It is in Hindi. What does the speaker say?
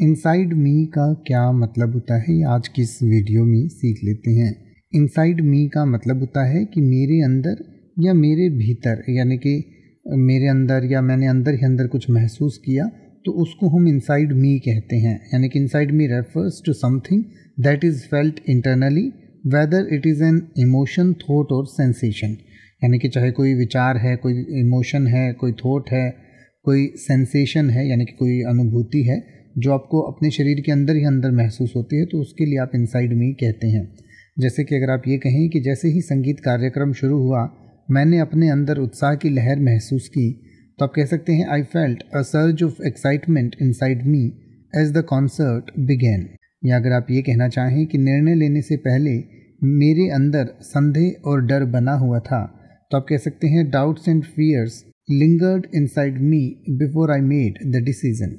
इनसाइड मी का क्या मतलब होता है? आज की इस वीडियो में सीख लेते हैं। इनसाइड मी का मतलब होता है कि मेरे अंदर या मेरे भीतर, यानी कि मेरे अंदर या मैंने अंदर ही अंदर कुछ महसूस किया तो उसको हम इनसाइड मी कहते हैं। यानी कि inside me refers to something that is felt internally whether it is an emotion thought और सेंसेशन यानी कि चाहे कोई विचार है, कोई इमोशन है, कोई थॉट है, कोई सेंसेशन है, यानी कि कोई अनुभूति है जो आपको अपने शरीर के अंदर ही अंदर महसूस होती है तो उसके लिए आप इनसाइड में कहते हैं। जैसे कि अगर आप ये कहें कि जैसे ही संगीत कार्यक्रम शुरू हुआ, मैंने अपने अंदर उत्साह की लहर महसूस की तो आप कह सकते हैं I felt a surge of excitement inside me as the concert began या अगर आप ये कहना चाहें कि निर्णय लेने से पहले मेरे अंदर संदेह और डर बना हुआ था तो आप कह सकते हैं doubts and fears lingered inside me before I made the decision